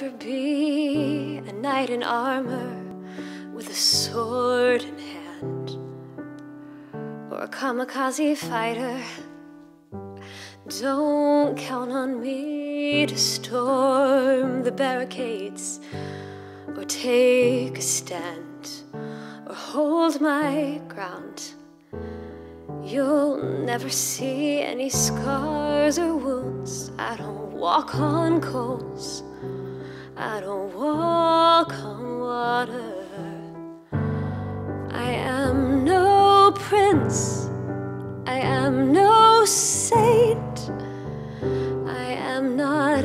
never be a knight in armor with a sword in hand, or a kamikaze fighter. Don't count on me to storm the barricades, or take a stand, or hold my ground. You'll never see any scars or wounds. I don't walk on coals. I don't walk on water. I am no prince. I am no saint. I am not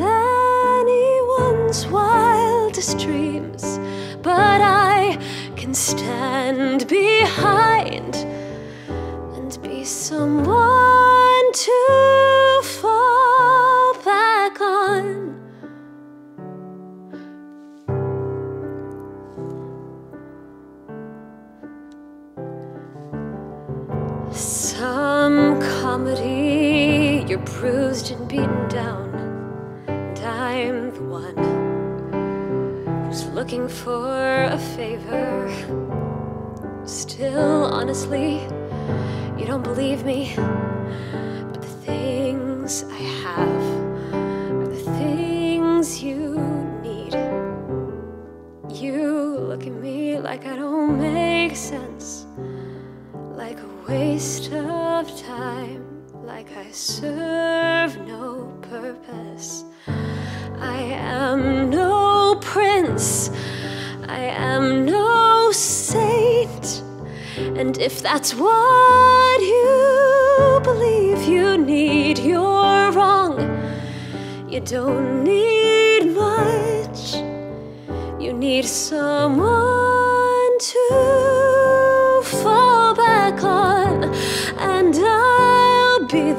anyone's wildest dreams. But I can stand behind and be someone comedy, you're bruised and beaten down, and I'm the one who's looking for a favor. Still, honestly, you don't believe me, but the things I have are the things you need. You look at me like I don't make sense, like a waste of time, like I serve no purpose. I am no prince, I am no saint. And if that's what you believe you need, you're wrong. You don't need much. You need someone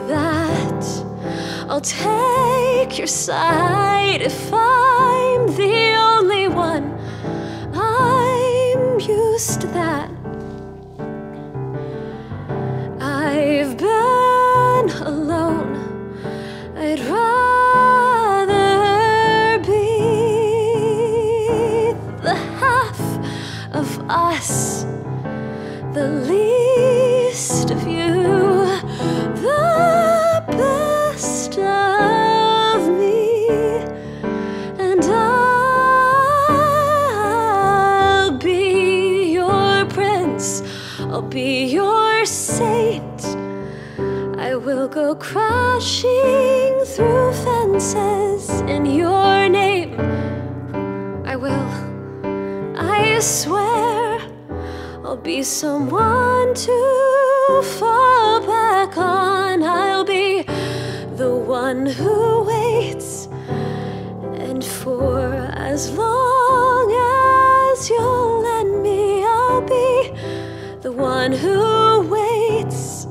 that. I'll take your side if I'm the only one. I'm used to that. I've been alone. I'd rather be the half of us, the least of you, I'll be your saint. I will go crashing through fences in your name. I will, I swear, I'll be someone to fall back on. I'll be the one who waits, and for as long one who waits.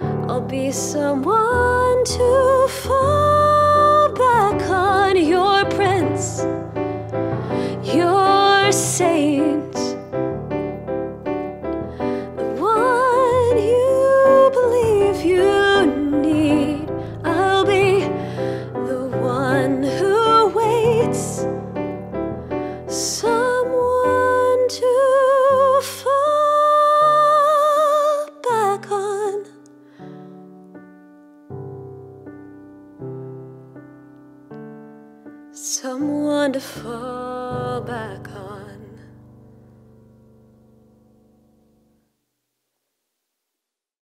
I'll be someone to fall back on. Your prince, your saint, the one you believe you need. I'll be the one who waits, someone Someone to fall back on.